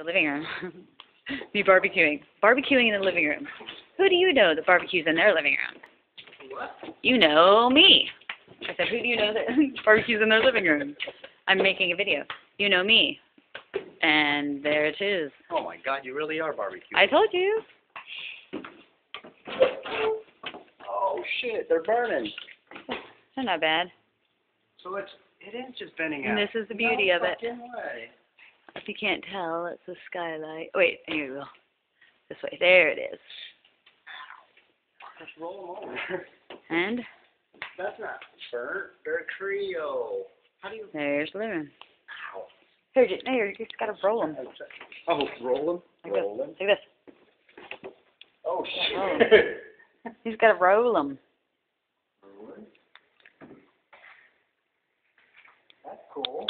The living room. Be barbecuing. Barbecuing in the living room. Who do you know that barbecues in their living room? What? You know me. I said, who do you know that barbecues in their living room? I'm making a video. You know me. And there it is. Oh my God, you really are barbecue. I told you. Oh shit, they're burning. They're not bad. So it's it is just bending out. And this is the beauty no of it. way. If you can't tell, it's a skylight. Wait, here you go. This way. There it is. Just roll them over. And That's not burnt. They're Creo. How do you? there's the living. Ow. Here, ju- here, you just gotta roll them. Oh, roll them. Like roll them. Like this. Oh shit. Just gotta roll them. That's cool.